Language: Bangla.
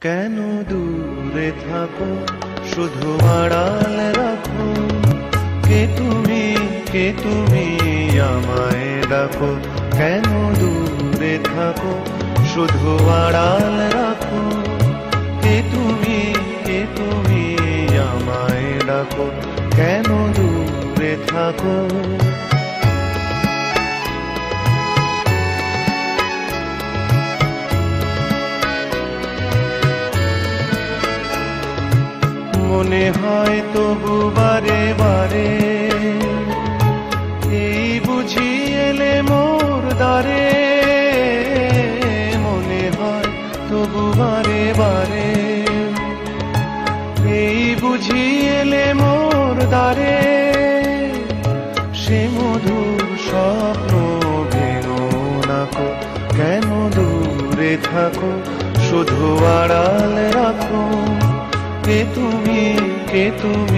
কেন দূরে থাকো? শুধু আড়াল রাখো। কে তুমি? কে তুমি আমায় ডাকো? কেন দূরে থাকো? শুধু আড়াল রাখো। কে তুমি? কে তুমি আমায় ডাকো? কেন দূরে থাকো? মনে হয় তবু বারে বারে। এই বুঝি এলে মোর দ্বারে। মনে হয় তবু বারে বারে। এই বুঝি এলে মোর দ্বারে। সে মধুর স্বপ্ন ভেঙো নাকো কেন দূরে থাকো? শুধু আড়াল তুমি কে তুমি?